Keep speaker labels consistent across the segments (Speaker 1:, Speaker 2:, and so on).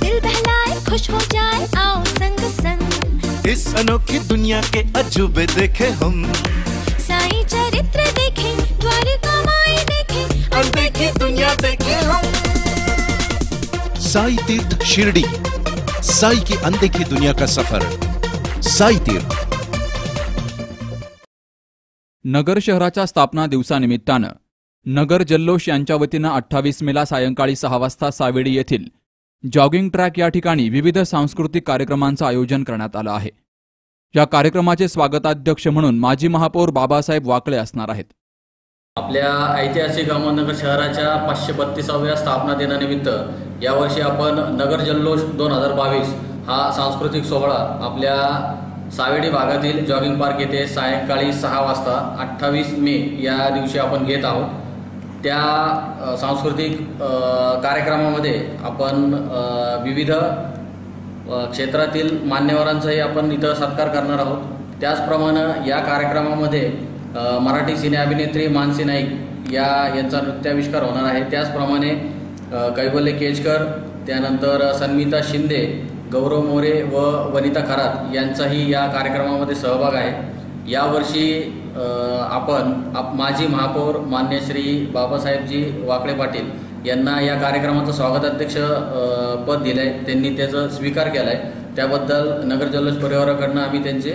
Speaker 1: दिल बहलाए खुश हो जाए आओ संग संग इस अनोखी दुनिया के अजूबे देखे हम साई चरित्र देखे द्वारिका माई देखे देखे दुनिया देखे हम
Speaker 2: साई तीर्थ शिरडी साई की अनदेखी दुनिया का सफर साई तीर्थ नगर शहराच्या स्थापना दिवसानिमित्तानं नगर जल्लोष यांच्या वतीनं अठ्ठावीस मेला सायंकाळी सहा वाजता सावेडी येथील जॉगिंग ट्रॅक या ठिकाणी विविध सांस्कृतिक कार्यक्रमांचं आयोजन करण्यात आलं आहे या कार्यक्रमाचे स्वागताध्यक्ष म्हणून माजी महापौर बाबासाहेब वाकळे असणार आहेत
Speaker 1: आपल्या ऐतिहासिक अहमदनगर शहराच्या पाचशे बत्तीसाव्या स्थापना दिनानिमित्त यावर्षी आपण नगर जल्लोष दोन हजार बावीस हा सांस्कृतिक सोहळा आपल्या सावेडी भागातील जॉगिंग पार्क येथे सायंकाळी सहा वाजता अठ्ठावीस मे या दिवशी आपण घेत आहोत त्या सांस्कृतिक कार्यक्रमामध्ये आपण विविध क्षेत्रातील मान्यवरांचाही आपण इथं सत्कार करणार आहोत त्याचप्रमाणे या कार्यक्रमामध्ये मराठी सिने अभिनेत्री मानसी नाईक या यांचा नृत्याविष्कार होणार आहे त्याचप्रमाणे कैवल्य केजकर त्यानंतर सन्मिता शिंदे गौरव मोरे व वनिता खरात यांचाही या कार्यक्रमामध्ये सहभाग आहे यावर्षी आपण आप माजी महापौर मान्य श्री बाबासाहेबजी वाकळे पाटील यांना या कार्यक्रमाचं स्वागताध्यक्ष पद दिलं आहे त्यांनी त्याचा स्वीकार केला आहे त्याबद्दल नगर जल्लोष परिवाराकडनं आम्ही त्यांचे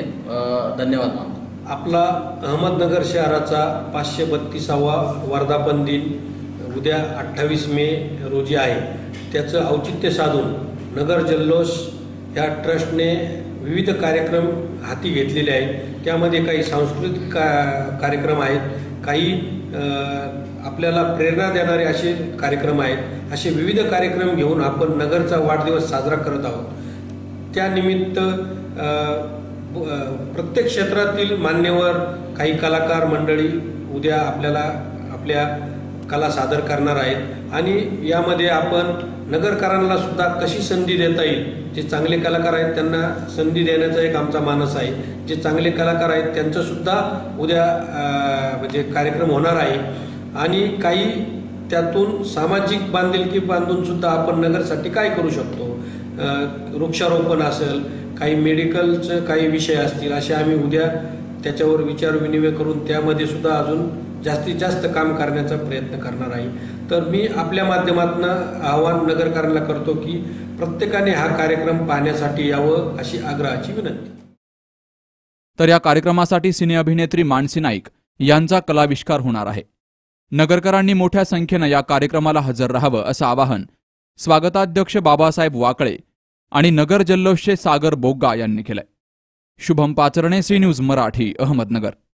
Speaker 1: धन्यवाद मानतो आपला
Speaker 3: अहमदनगर शहराचा पाचशे बत्तीसावा वर्धापन दिन उद्या अठ्ठावीस मे रोजी आहे त्याचं औचित्य साधून नगर जल्लोष ह्या ट्रस्टने विविध कार्यक्रम हाती घेतलेले आहेत त्यामध्ये काही सांस्कृतिक का कार्यक्रम आहेत काही आपल्याला प्रेरणा देणारे असे कार्यक्रम आहेत असे विविध कार्यक्रम घेऊन आपण नगरचा वाढदिवस साजरा करत आहोत त्यानिमित्त प्रत्येक क्षेत्रातील मान्यवर काही कलाकार मंडळी उद्या आपल्याला आपल्या कला सादर करणार आहेत आणि यामध्ये आपण नगरकारांना सुद्धा कशी संधी देता येईल जे चांगले कलाकार आहेत त्यांना संधी देण्याचा एक आमचा मानस आहे जे चांगले कलाकार आहेत त्यांचंसुद्धा सुद्धा उद्या म्हणजे कार्यक्रम होणार आहे आणि काही त्यातून सामाजिक बांधिलकी बांधून सुद्धा आपण नगरसाठी काय करू शकतो वृक्षारोपण असेल काही मेडिकलचं काही विषय असतील असे आम्ही उद्या त्याच्यावर विचारविनिमय करून त्यामध्ये सुद्धा अजून जास्तीत जास्त काम करण्याचा प्रयत्न करणार आहे तर मी आपल्या माध्यमातून आव्हान नगरकारांना करतो की प्रत्येकाने हा कार्यक्रम पाहण्यासाठी यावं अशी आग्रहाची विनंती
Speaker 2: तर या कार्यक्रमासाठी सिने अभिनेत्री मानसी नाईक यांचा कलाविष्कार होणार आहे नगरकरांनी मोठ्या संख्येनं या कार्यक्रमाला हजर राहावं असं आवाहन स्वागताध्यक्ष बाबासाहेब वाकळे आणि नगर जल्लोषे सागर बोग्गा यांनी केलंय शुभम पाचरणे सी न्यूज मराठी अहमदनगर